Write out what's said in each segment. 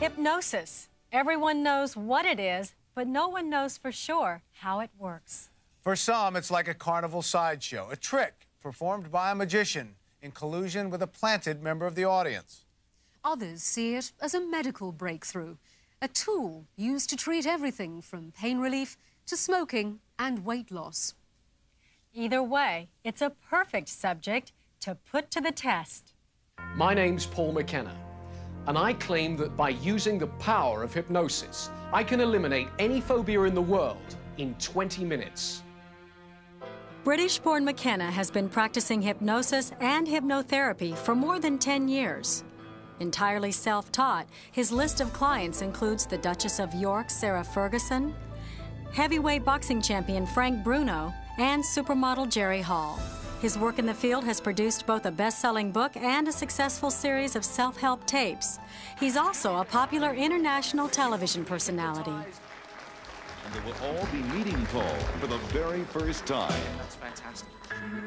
Hypnosis. Everyone knows what it is, but no one knows for sure how it works. For some, it's like a carnival sideshow, a trick performed by a magician in collusion with a planted member of the audience. Others see it as a medical breakthrough, a tool used to treat everything from pain relief to smoking and weight loss. Either way, it's a perfect subject to put to the test. My name's Paul McKenna, and I claim that by using the power of hypnosis, I can eliminate any phobia in the world in 20 minutes. British born McKenna has been practicing hypnosis and hypnotherapy for more than 10 years. Entirely self taught, his list of clients includes the Duchess of York, Sarah Ferguson, heavyweight boxing champion Frank Bruno, and supermodel Jerry Hall. His work in the field has produced both a best selling book and a successful series of self help tapes. He's also a popular international television personality. And they will all be meeting Paul for the very first time. That's fantastic.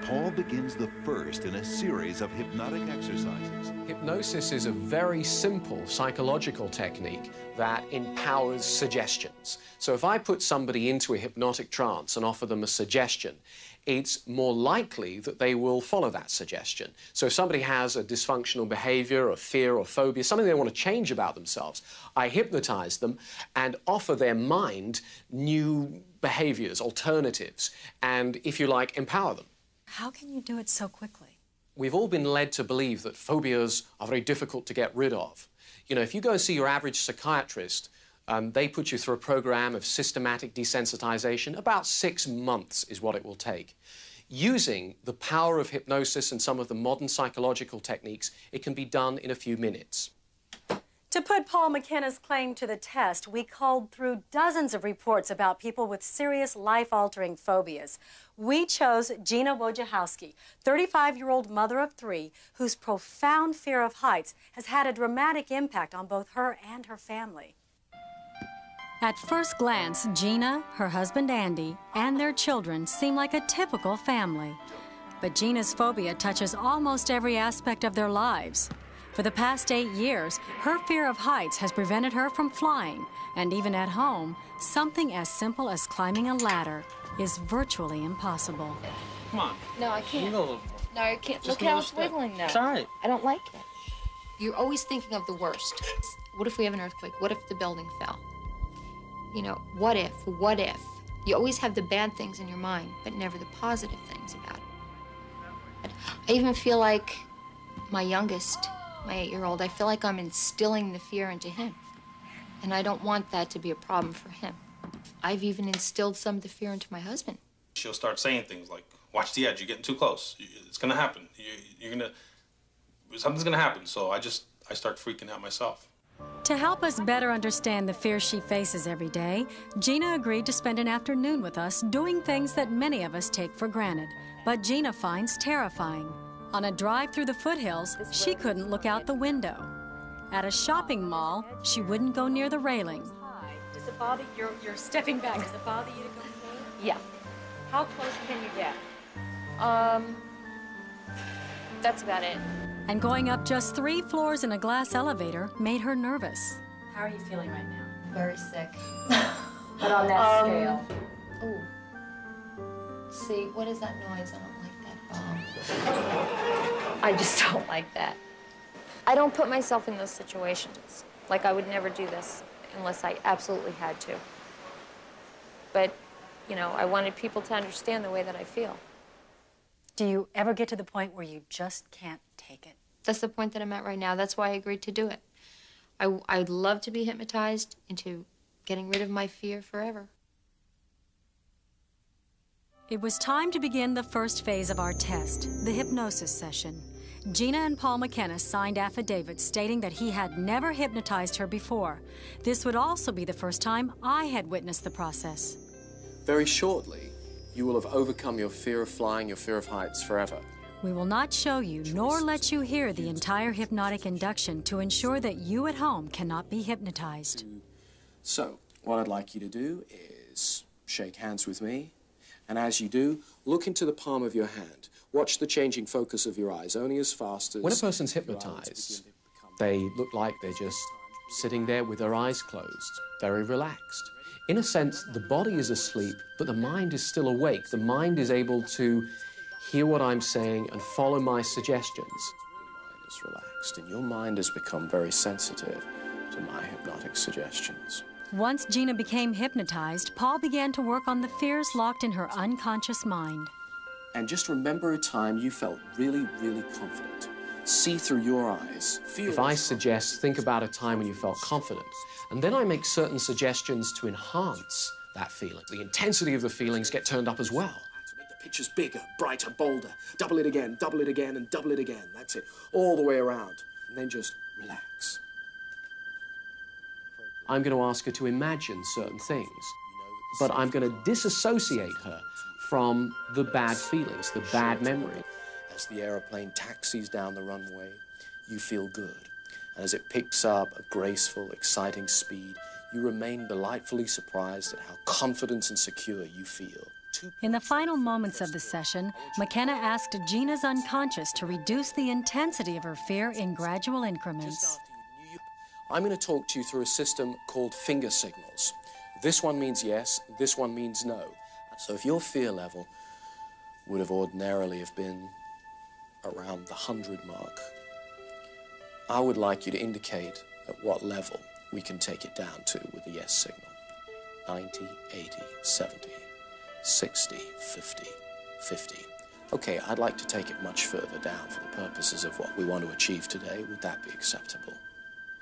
Paul begins the first in a series of hypnotic exercises. Hypnosis is a very simple psychological technique that empowers suggestions. So if I put somebody into a hypnotic trance and offer them a suggestion, it's more likely that they will follow that suggestion. So if somebody has a dysfunctional behavior or fear or phobia, something they want to change about themselves, I hypnotize them and offer their mind new behaviors, alternatives, and if you like, empower them. How can you do it so quickly? We've all been led to believe that phobias are very difficult to get rid of. You know, if you go and see your average psychiatrist, um, they put you through a program of systematic desensitization. About six months is what it will take. Using the power of hypnosis and some of the modern psychological techniques, it can be done in a few minutes. To put Paul McKenna's claim to the test, we called through dozens of reports about people with serious life altering phobias. We chose Gina Wojciechowski, 35 year old mother of three, whose profound fear of heights has had a dramatic impact on both her and her family. At first glance, Gina, her husband Andy, and their children seem like a typical family. But Gina's phobia touches almost every aspect of their lives. For the past eight years, her fear of heights has prevented her from flying, and even at home, something as simple as climbing a ladder is virtually impossible. Come on. No, I can't. Move a little more. No, I can't. Just Look how move a it's step. wiggling now. It's all right. I don't like it. You're always thinking of the worst. What if we have an earthquake? What if the building fell? You know, what if? What if? You always have the bad things in your mind, but never the positive things about it. I even feel like my youngest, my eight year old, I feel like I'm instilling the fear into him. And I don't want that to be a problem for him. I've even instilled some of the fear into my husband. she'll start saying things like, "Watch the edge. You're getting too close. It's gonna happen. You, you're gonna something's gonna happen." So I just I start freaking out myself. To help us better understand the fear she faces every day, Gina agreed to spend an afternoon with us doing things that many of us take for granted, but Gina finds terrifying. On a drive through the foothills, she couldn't look out the window. At a shopping mall, she wouldn't go near the railing. Does it bother you're, you're stepping back? Does it bother you to go forward? Yeah. How close can you get? Um, that's about it. And going up just three floors in a glass elevator made her nervous. How are you feeling right now? Very sick. But on that Um, scale. Ooh. See, what is that noise? I don't like that. Um, I just don't like that. I don't put myself in those situations. Like, I would never do this unless I absolutely had to. But, you know, I wanted people to understand the way that I feel. Do you ever get to the point where you just can't take it? That's the point that I'm at right now. That's why I agreed to do it. I, I'd love to be hypnotized into getting rid of my fear forever. It was time to begin the first phase of our test, the hypnosis session. Gina and Paul McKenna signed affidavits stating that he had never hypnotized her before. This would also be the first time I had witnessed the process. Very shortly, you will have overcome your fear of flying, your fear of heights forever. We will not show you nor let you hear the entire hypnotic induction to ensure that you at home cannot be hypnotized. So, what I'd like you to do is shake hands with me, and as you do, look into the palm of your hand. Watch the changing focus of your eyes, only as fast as. When a person's hypnotized, they look like they're just sitting there with their eyes closed, very relaxed. In a sense, the body is asleep, but the mind is still awake. The mind is able to hear what I'm saying and follow my suggestions. Your mind is relaxed, and your mind has become very sensitive to my hypnotic suggestions. Once Gina became hypnotized, Paul began to work on the fears locked in her unconscious mind. And just remember a time you felt really, really confident. See through your eyes. Feel if I suggest, think about a time when you felt confident, and then I make certain suggestions to enhance that feeling, the intensity of the feelings get turned up as well. To make the pictures bigger, brighter, bolder. Double it again, double it again, and double it again. That's it. All the way around. And then just relax. I'm going to ask her to imagine certain things, but I'm going to disassociate her from the bad feelings, the bad memory. As the aeroplane taxis down the runway, you feel good. And as it picks up a graceful, exciting speed, you remain delightfully surprised at how confident and secure you feel. In the final moments of the session, McKenna asked Gina's unconscious to reduce the intensity of her fear in gradual increments. I'm going to talk to you through a system called finger signals. This one means yes, this one means no. So if your fear level would have ordinarily have been around the 100 mark, I would like you to indicate at what level we can take it down to with the yes signal. 90, 80, 70, 60, 50, 50. Okay, I'd like to take it much further down for the purposes of what we want to achieve today. Would that be acceptable?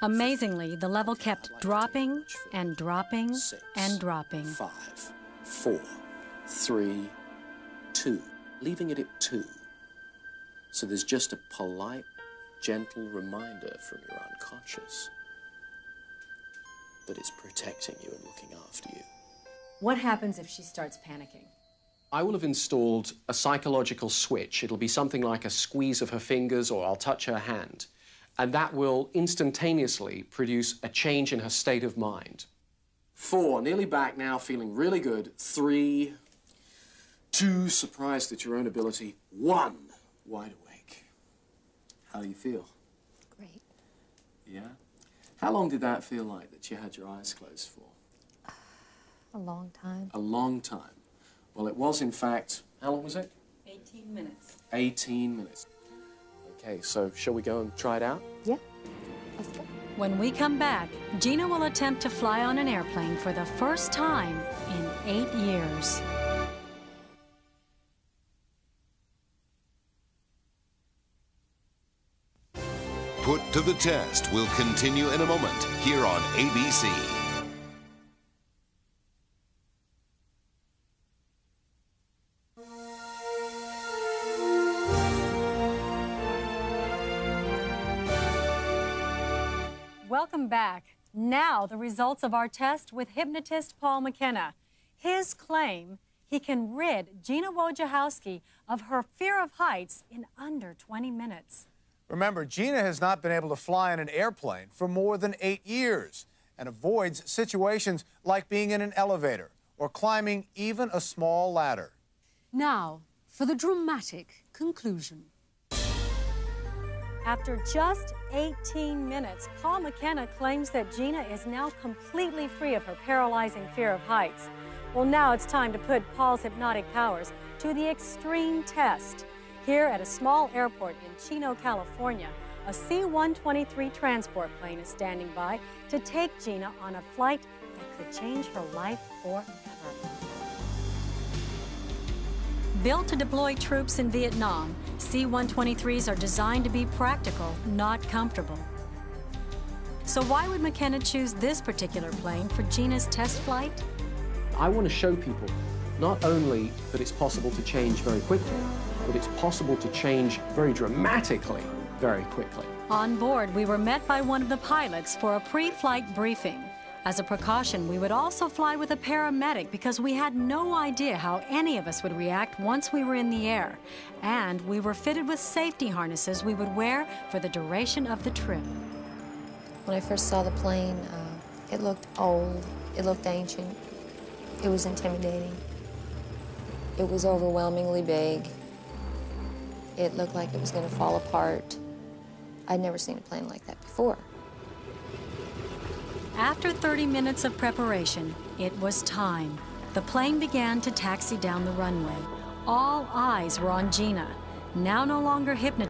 Amazingly, the level kept dropping and dropping Six, and dropping. Five, four, three, two. Leaving it at two. So there's just a polite, gentle reminder from your unconscious that it's protecting you and looking after you. What happens if she starts panicking? I will have installed a psychological switch. It'll be something like a squeeze of her fingers or I'll touch her hand. And that will instantaneously produce a change in her state of mind. Four, nearly back now, feeling really good. Three, two, surprised at your own ability. One, wide awake. How do you feel? Great. Yeah? How long did that feel like that you had your eyes closed for? A long time. A long time. Well, it was, in fact, how long was it? 18 minutes. 18 minutes. Okay, so shall we go and try it out? Yeah. Let's go. When we come back, Gina will attempt to fly on an airplane for the first time in eight years. Put to the Test will continue in a moment here on ABC. Welcome back. Now, the results of our test with hypnotist Paul McKenna. His claim he can rid Gina Wojciechowski of her fear of heights in under 20 minutes. Remember, Gina has not been able to fly in an airplane for more than eight years and avoids situations like being in an elevator or climbing even a small ladder. Now, for the dramatic conclusion. After just 18 minutes, Paul McKenna claims that Gina is now completely free of her paralyzing fear of heights. Well, now it's time to put Paul's hypnotic powers to the extreme test. Here at a small airport in Chino, California, a C 123 transport plane is standing by to take Gina on a flight that could change her life forever. Built to deploy troops in Vietnam, C 123s are designed to be practical, not comfortable. So, why would McKenna choose this particular plane for Gina's test flight? I want to show people not only that it's possible to change very quickly, but it's possible to change very dramatically very quickly. On board, we were met by one of the pilots for a pre flight briefing. As a precaution, we would also fly with a paramedic because we had no idea how any of us would react once we were in the air. And we were fitted with safety harnesses we would wear for the duration of the trip. When I first saw the plane, uh, it looked old, it looked ancient, it was intimidating, it was overwhelmingly big, it looked like it was going to fall apart. I'd never seen a plane like that before. After 30 minutes of preparation, it was time. The plane began to taxi down the runway. All eyes were on Gina, now no longer hypnotized.